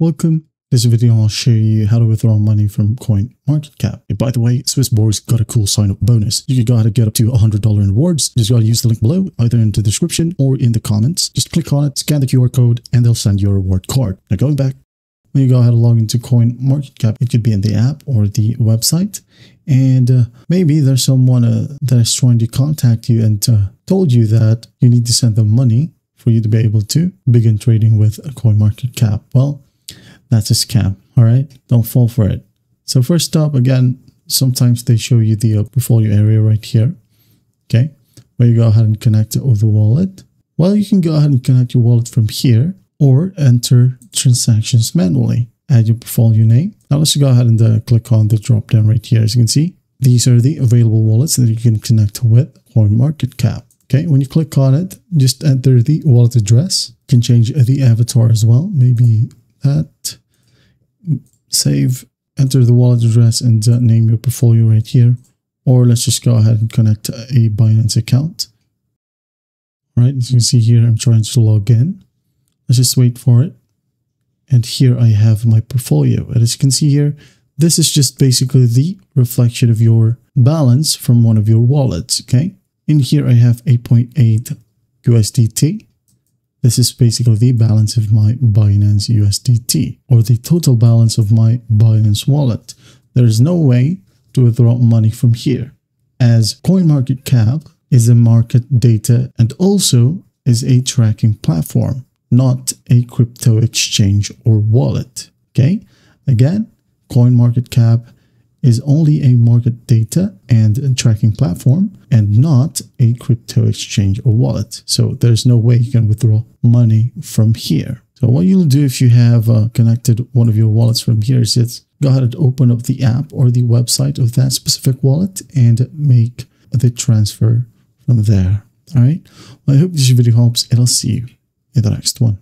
Welcome. This video I'll show you how to withdraw money from CoinMarketCap. And by the way, Swissborg's got a cool sign up bonus. You can go ahead and get up to $100 in rewards. Just gotta use the link below, either in the description or in the comments. Just click on it, scan the QR code, and they'll send you a reward card. Now going back, when you go ahead and log into CoinMarketCap, it could be in the app or the website. And uh, maybe there's someone uh, that is trying to contact you and uh, told you that you need to send them money for you to be able to begin trading with CoinMarketCap. Well, that's a scam. All right. Don't fall for it. So first up, again, sometimes they show you the uh, portfolio area right here. Okay. Where you go ahead and connect it with the wallet. Well, you can go ahead and connect your wallet from here or enter transactions manually. Add your portfolio name. Now let's go ahead and uh, click on the drop down right here. As you can see, these are the available wallets that you can connect with or market cap. Okay, when you click on it, just enter the wallet address. You can change the avatar as well. Maybe that. Save, enter the wallet address and uh, name your portfolio right here. Or let's just go ahead and connect a Binance account. Right, as you can see here, I'm trying to log in. Let's just wait for it. And here I have my portfolio. And as you can see here, this is just basically the reflection of your balance from one of your wallets, okay? In here, I have 8.8 USDT. This is basically the balance of my Binance USDT or the total balance of my Binance wallet. There is no way to withdraw money from here as CoinMarketCap is a market data and also is a tracking platform, not a crypto exchange or wallet. Okay. Again, CoinMarketCap is only a market data and tracking platform and not a crypto exchange or wallet. So there's no way you can withdraw money from here. So what you'll do if you have uh, connected one of your wallets from here is just go ahead and open up the app or the website of that specific wallet and make the transfer from there. All right. Well, I hope this video helps and I'll see you in the next one.